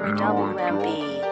Double MB.